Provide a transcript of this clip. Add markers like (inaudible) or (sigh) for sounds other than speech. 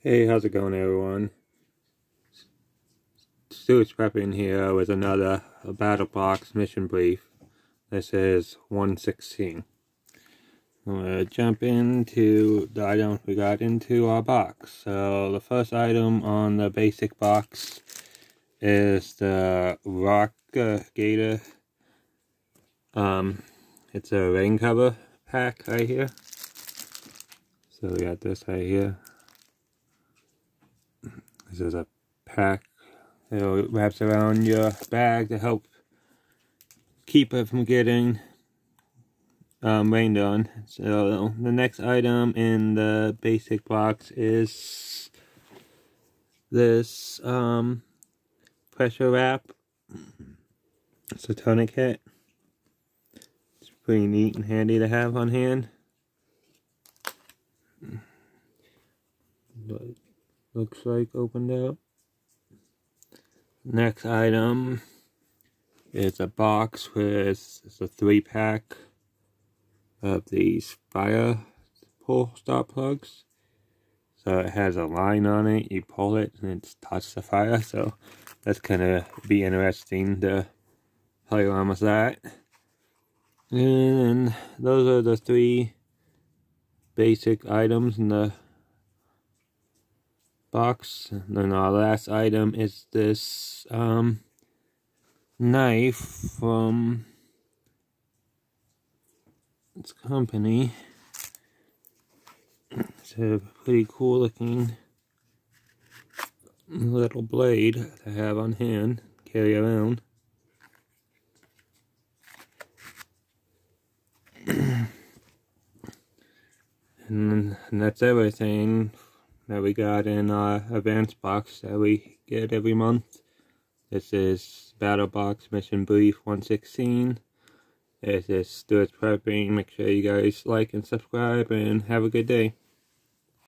Hey, how's it going everyone? Stewart's prepping here with another Battlbox mission brief. This is 116. I'm going to jump into the items we got into our box. So the first item on the basic box is the Rock Gator. Um, it's a rain cover pack right here. So we got this right here. This is a pack it wraps around your bag to help keep it from getting um, rained on. So the next item in the basic box is this um, pressure wrap. It's a tourniquet. It's pretty neat and handy to have on hand. Looks like opened up. Next item is a box with it's a three pack of these fire pull stop plugs. So it has a line on it, you pull it and it starts the fire. So that's gonna be interesting to play around with that. And those are the three basic items in the box. And then our last item is this um, knife from its company. It's a pretty cool looking little blade to have on hand, carry around. and, (clears throat) and that's everything that we got in uh, our advance box that we get every month. This is Battlbox Mission Brief 116. This is Stewart's Prepping. Make sure you guys like and subscribe and have a good day.